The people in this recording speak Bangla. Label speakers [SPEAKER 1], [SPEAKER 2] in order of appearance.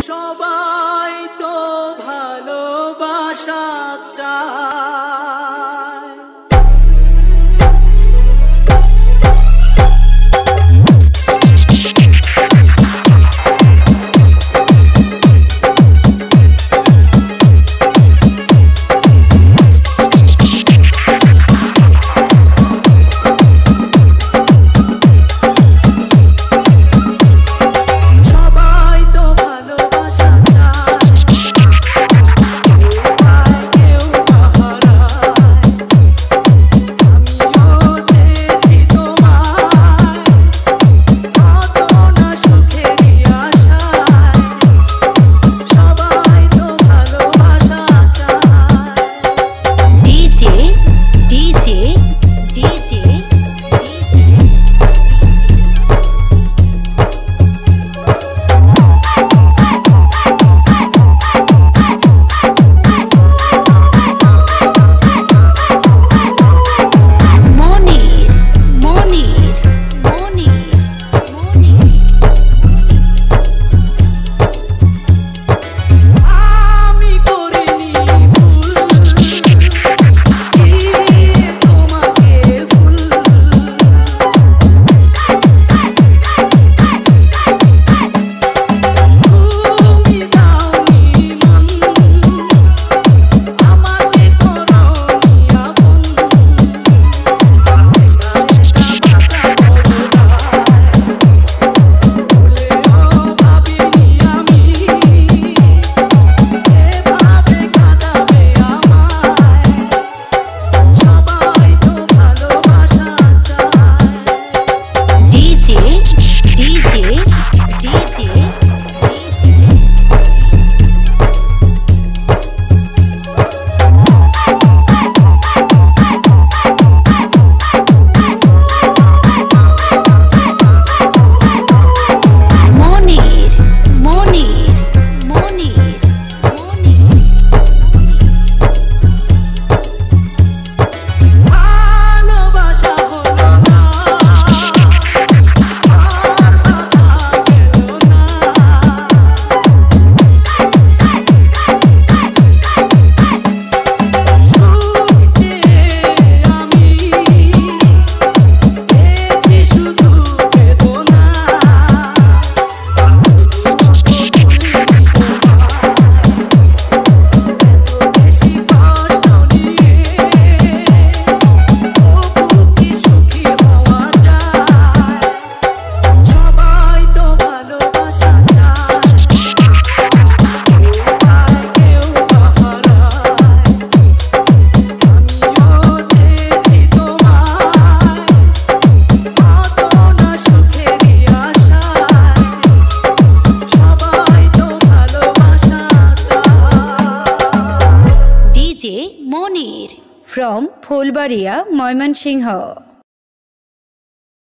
[SPEAKER 1] সবাই
[SPEAKER 2] ডিজে মনির। ফ্রম ফুলবাড়িয়া ময়মনসিংহ